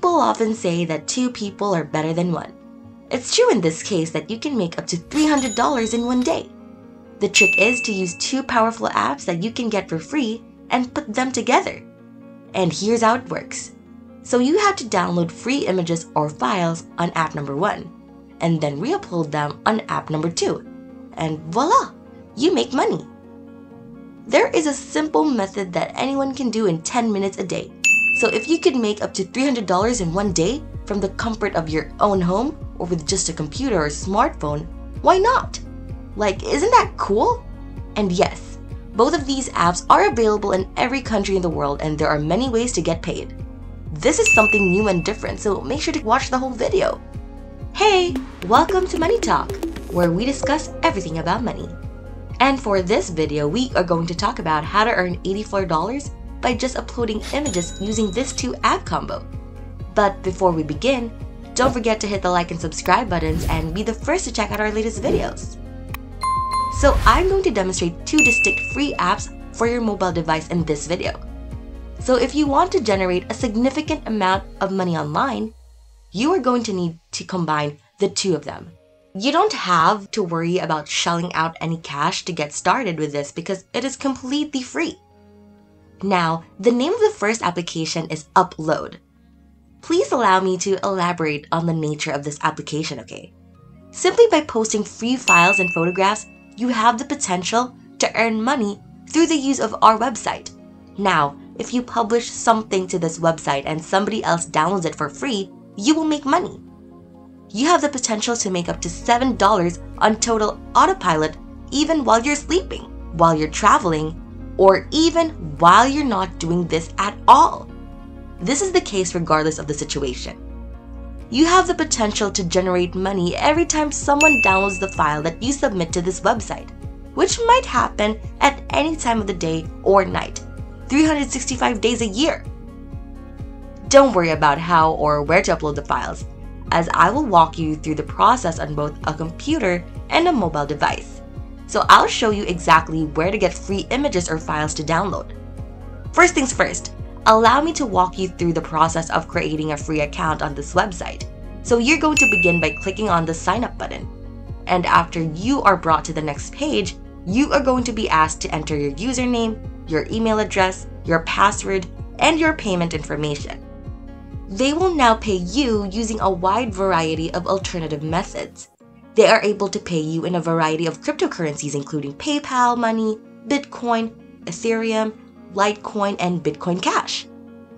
People often say that two people are better than one. It's true in this case that you can make up to $300 in one day. The trick is to use two powerful apps that you can get for free and put them together. And here's how it works. So you have to download free images or files on app number one, and then re-upload them on app number two. And voila, you make money. There is a simple method that anyone can do in 10 minutes a day. So if you could make up to $300 in one day from the comfort of your own home or with just a computer or smartphone, why not? Like, isn't that cool? And yes, both of these apps are available in every country in the world and there are many ways to get paid. This is something new and different, so make sure to watch the whole video. Hey, welcome to Money Talk, where we discuss everything about money. And for this video, we are going to talk about how to earn $84 by just uploading images using this two app combo. But before we begin, don't forget to hit the like and subscribe buttons and be the first to check out our latest videos. So I'm going to demonstrate two distinct free apps for your mobile device in this video. So if you want to generate a significant amount of money online, you are going to need to combine the two of them. You don't have to worry about shelling out any cash to get started with this because it is completely free. Now, the name of the first application is Upload. Please allow me to elaborate on the nature of this application, okay? Simply by posting free files and photographs, you have the potential to earn money through the use of our website. Now, if you publish something to this website and somebody else downloads it for free, you will make money. You have the potential to make up to $7 on total autopilot even while you're sleeping, while you're traveling, or even while you're not doing this at all. This is the case regardless of the situation. You have the potential to generate money every time someone downloads the file that you submit to this website, which might happen at any time of the day or night, 365 days a year. Don't worry about how or where to upload the files, as I will walk you through the process on both a computer and a mobile device. So I'll show you exactly where to get free images or files to download. First things first, allow me to walk you through the process of creating a free account on this website. So you're going to begin by clicking on the sign up button. And after you are brought to the next page, you are going to be asked to enter your username, your email address, your password, and your payment information. They will now pay you using a wide variety of alternative methods. They are able to pay you in a variety of cryptocurrencies including PayPal money, Bitcoin, Ethereum, Litecoin, and Bitcoin Cash.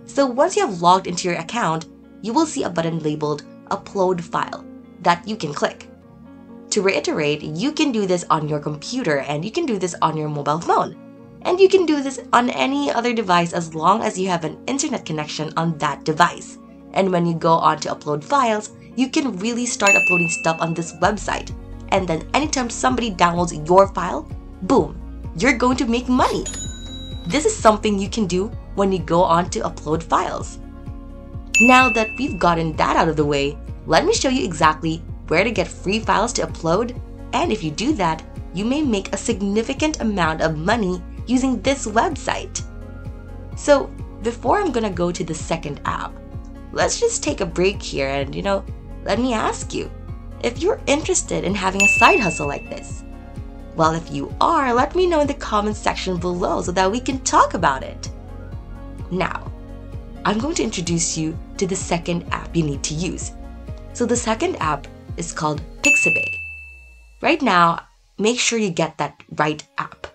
So once you have logged into your account, you will see a button labeled Upload File that you can click. To reiterate, you can do this on your computer and you can do this on your mobile phone. And you can do this on any other device as long as you have an internet connection on that device. And when you go on to upload files, you can really start uploading stuff on this website. And then anytime somebody downloads your file, boom, you're going to make money. This is something you can do when you go on to upload files. Now that we've gotten that out of the way, let me show you exactly where to get free files to upload. And if you do that, you may make a significant amount of money using this website. So before I'm gonna go to the second app, let's just take a break here and, you know, let me ask you if you're interested in having a side hustle like this. Well, if you are, let me know in the comments section below so that we can talk about it. Now, I'm going to introduce you to the second app you need to use. So the second app is called Pixabay. Right now, make sure you get that right app.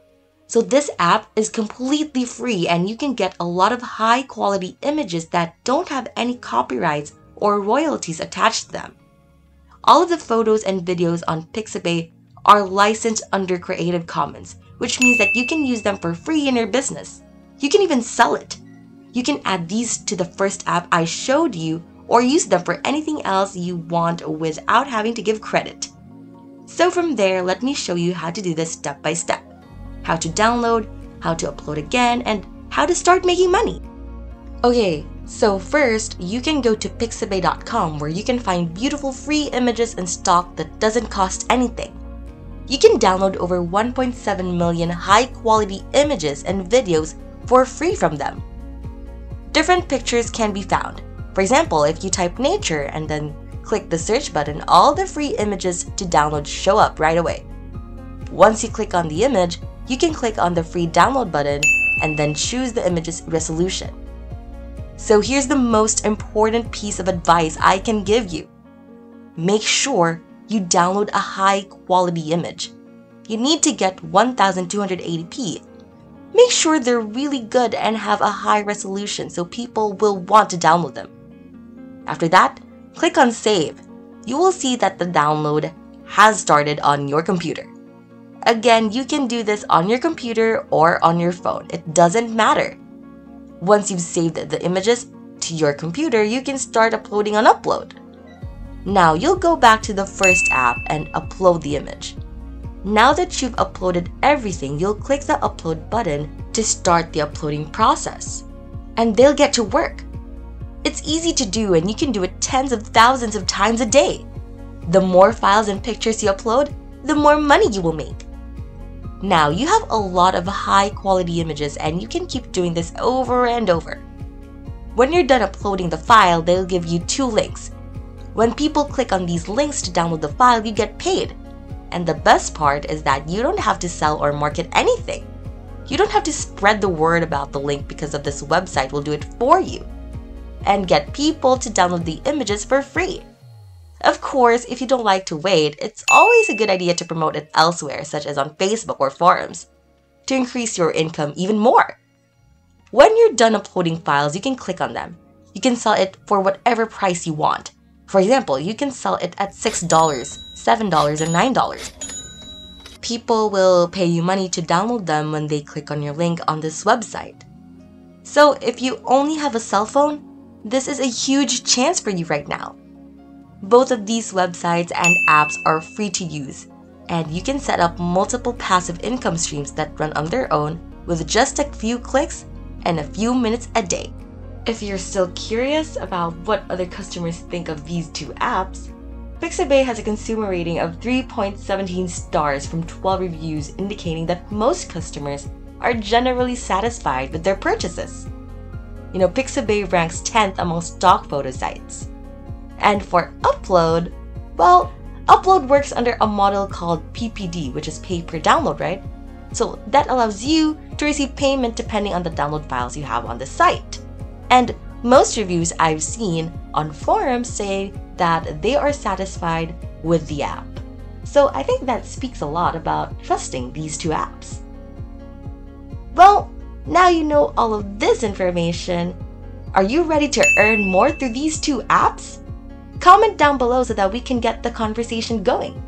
So this app is completely free and you can get a lot of high quality images that don't have any copyrights or royalties attached to them. All of the photos and videos on Pixabay are licensed under Creative Commons, which means that you can use them for free in your business. You can even sell it. You can add these to the first app I showed you or use them for anything else you want without having to give credit. So from there, let me show you how to do this step by step. How to download, how to upload again, and how to start making money. Okay, so first, you can go to pixabay.com where you can find beautiful free images in stock that doesn't cost anything you can download over 1.7 million high quality images and videos for free from them. Different pictures can be found. For example, if you type nature and then click the search button, all the free images to download show up right away. Once you click on the image, you can click on the free download button and then choose the image's resolution. So here's the most important piece of advice I can give you. Make sure you download a high quality image. You need to get 1280p. Make sure they're really good and have a high resolution so people will want to download them. After that, click on save. You will see that the download has started on your computer. Again, you can do this on your computer or on your phone. It doesn't matter. Once you've saved the images to your computer, you can start uploading on Upload. Now you'll go back to the first app and upload the image. Now that you've uploaded everything, you'll click the upload button to start the uploading process. And they'll get to work. It's easy to do and you can do it tens of thousands of times a day. The more files and pictures you upload, the more money you will make. Now you have a lot of high quality images and you can keep doing this over and over. When you're done uploading the file, they'll give you two links. When people click on these links to download the file, you get paid. And the best part is that you don't have to sell or market anything. You don't have to spread the word about the link because of this website will do it for you. And get people to download the images for free. Of course, if you don't like to wait, it's always a good idea to promote it elsewhere, such as on Facebook or forums, to increase your income even more. When you're done uploading files, you can click on them. You can sell it for whatever price you want. For example, you can sell it at $6, $7, and $9. People will pay you money to download them when they click on your link on this website. So if you only have a cell phone, this is a huge chance for you right now. Both of these websites and apps are free to use, and you can set up multiple passive income streams that run on their own with just a few clicks and a few minutes a day. If you're still curious about what other customers think of these two apps, Pixabay has a consumer rating of 3.17 stars from 12 reviews indicating that most customers are generally satisfied with their purchases. You know, Pixabay ranks 10th among stock photo sites. And for upload, well, upload works under a model called PPD, which is pay per download, right? So that allows you to receive payment depending on the download files you have on the site. And most reviews I've seen on forums say that they are satisfied with the app. So I think that speaks a lot about trusting these two apps. Well, now you know all of this information. Are you ready to earn more through these two apps? Comment down below so that we can get the conversation going.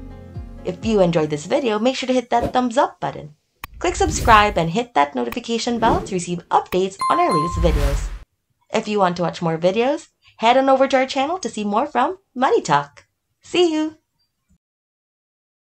If you enjoyed this video, make sure to hit that thumbs up button. Click subscribe and hit that notification bell to receive updates on our latest videos. If you want to watch more videos, head on over to our channel to see more from Money Talk. See you!